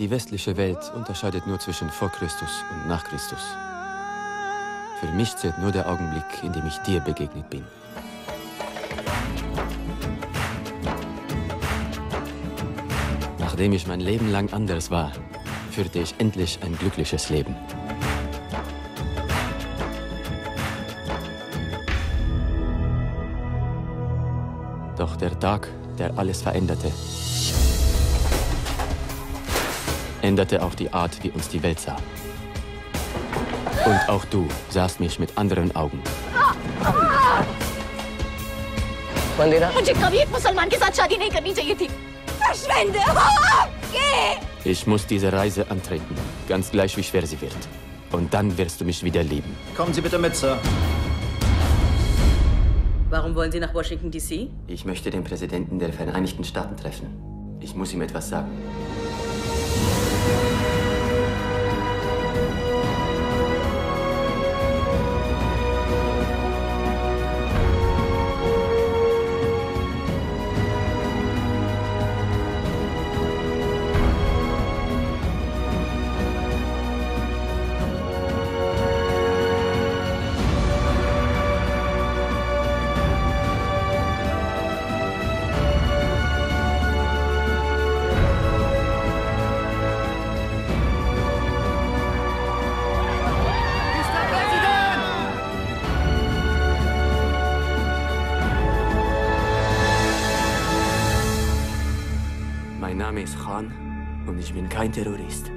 Die westliche Welt unterscheidet nur zwischen vor Christus und nach Christus. Für mich zählt nur der Augenblick, in dem ich dir begegnet bin. Nachdem ich mein Leben lang anders war, führte ich endlich ein glückliches Leben. Doch der Tag, der alles veränderte, änderte auch die Art, wie uns die Welt sah. Und auch du sahst mich mit anderen Augen. Verschwende! Geh! Ich muss diese Reise antreten, ganz gleich wie schwer sie wird. Und dann wirst du mich wieder lieben. Kommen Sie bitte mit, Sir. Warum wollen Sie nach Washington, D.C.? Ich möchte den Präsidenten der Vereinigten Staaten treffen. Ich muss ihm etwas sagen. Mein Name ist Khan und ich bin kein Terrorist.